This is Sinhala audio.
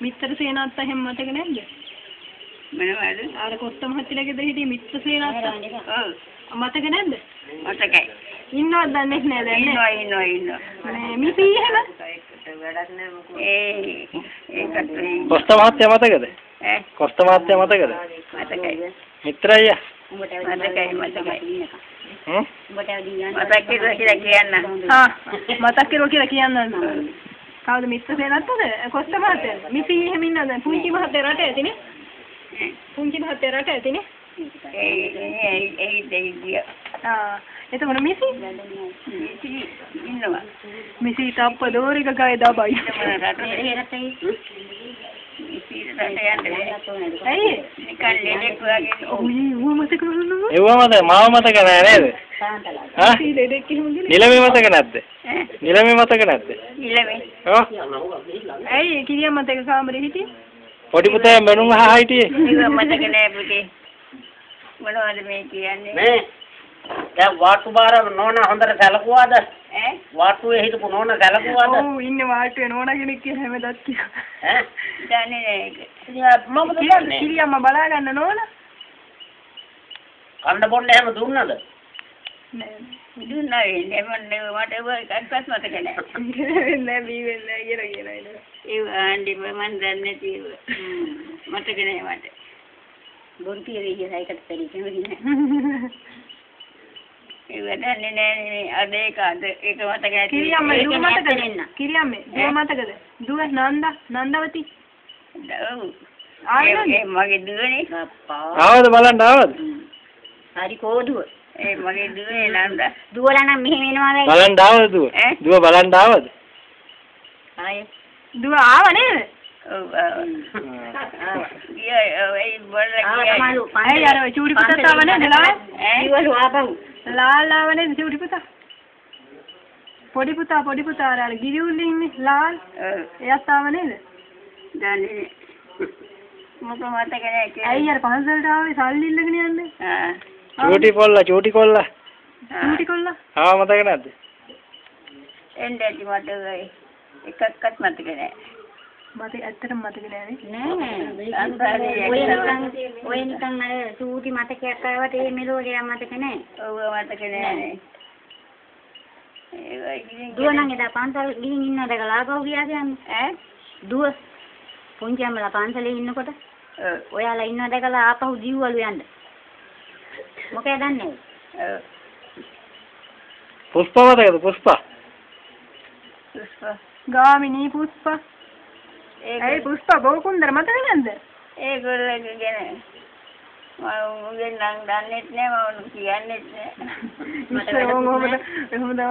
මිත්තර සේනාත්තා එහෙම මතක නැද්ද? මොනවද? අර කොස්ත මහත්තයලා ගෙදර හිටිය මිත්තර සේනාත්තා. ඔව් මතක නැද්ද? මතකයි. ඉන්නවද දන්නේ නැහැ දැන් ඉන්නවා. ඉන්නවා ඉන්නවා. මේ මිසී එහෙම. ඒ ඒකට කොස්ත මහත්තයා මතකද? ඈ කොස්ත මහත්තයා මතකද? මතකයි. මිත්‍රය. මතකයි මතකයි. හ්ම්? මතක් කියලා කියලා කියන්න. ආ මතක් කියලා කියන්න. කවුද මිත්තර සේනාත්තද? කොස්ත මහත්තයා. මිසී එහෙම ඉන්නවද? පුංචි මහත්තයා රට ඇතිනේ. පුංචි මහත්තයා රට ඇතිනේ. ඒ ඒ ඒ දෙවිය. ආ එතකොට මිසී ඉති ඉන්නවා. මිසී තප්ප දෝරික ගය දබයි. රටේ ඉතින් රට යන්න. ඇයි? නිකන් ලෙඩෙක් වගේ. ඔය ඌ මතක නෑ. එව්ව මතක මාව මතක නෑ නේද? නිලමේ මතක නැද්ද? නිලමේ මතක නැද්ද? ඉලමේ. ඔව්. ඇයි කිරියා මතක කාමරේ හිටියේ? පොඩි පුතා බැනුම් අහා හිටියේ. මතක නෑ පුතේ. මොනවද මේ කියන්නේ? මේ දැන් වාට්ටු බාර නෝන හොඳට සැලකුවාද? ඈ වාට්ටුවේ හිටපු නෝන සැලකුවාද? ඔව් ඉන්නේ වාට්ටුවේ නෝනා කෙනෙක් කියලා හැමදාත් කියනවා. ඈ? දන්නේ නෑ ඒක. ඉතින් මමද දන්නේ? කිරියම්ම බලා ගන්න නෝනා? කන්න බොන්න එහෙම දුන්නද? නෑ. දුන්නා වෙන්නේ මන්නේ මට ඒක එකක්වත් මතක නෑ. නෑ බී වෙන්නේ කියලා කියනවා නේද? ඒ ආන්ඩි මම දන්නේ නැති ඒවා. මතක නෑ මට. බොරු කියලා කියලා ඒකට තේරෙන්නේ නෑ. ඒ දන්නේ නෑ නේ අද ඒක අද ඒක මතක නැති. කිරියම්ම ඒක දුව මතකද? කිරියම්මේ දුව? මතකද? දුව නන්දා නන්දවති ඔව්. ආයෙත් මගේ දුවනේ. ආවද බලන්න ආවද? හරි කෝදුව. ඒ මගේ දුවනේ නන්ද. දුවලා නම් මෙහෙම එනවා වෙයි. බලන්න ආවද දුව? දුව බලන්න ආවද? ආයේ. දුව ආව නේද? ඔව් ආ. ගියා ඒ බල්ලා ගියා. ඇයි අර චූටි පුතත් ආව නේද ලාල්? ඈ ඉවලු ආපහු. ලාල් ආව නේද චූටි පුතා? පොඩි පුතා පොඩි පුතා අර අර ගිරිඋල්ලේ ඉන්නේ ලාල් එයාත් ආව නේද? දන්නේ මොක මතක නැහැ කියලා. ඇයි අර පන්සලට ආවේ සල්ලි ඉල්ලගෙන යන්නේ? ආ චූටි කොල්ලා චූටි කොල්ලා. චූටි කොල්ලා. ආව මතක නැද්ද? එන්න ඇති මතකයි. එකක්වත් මතක නැහැ. මට ඇත්තටම මතක නෑ නේ. නෑ ඔය නිකන් අර සූටි මතකයක් ආවට ඒ මෙලෝඩියක් මතක නැහැ. ඔව් මතක ඉතින් දුව නම් එදා පන්සල් ගිහින් ඉන්නවද ආපහු ගියා කියන්නේ. ඈ දුව පුංචි අම්මලා පන්සලේ ඉන්නකොට ඔයාලා ඉන්නවද කියලා ආපහු ජීවවලු යන්න. මොකද දන්නේ? ඔව් පුෂ්පා මතකද පුෂ්පා? පුෂ්ප ගාමිණී පුෂ්පා. ඇයි පුෂ්පා බෝකුන්දර මතක නැද්ද? ඒගොල්ලෝ ගැන මම උගෙන් නම් දන්නෙත් නෑ මම කියන්නෙත් නෑ ඔහොමද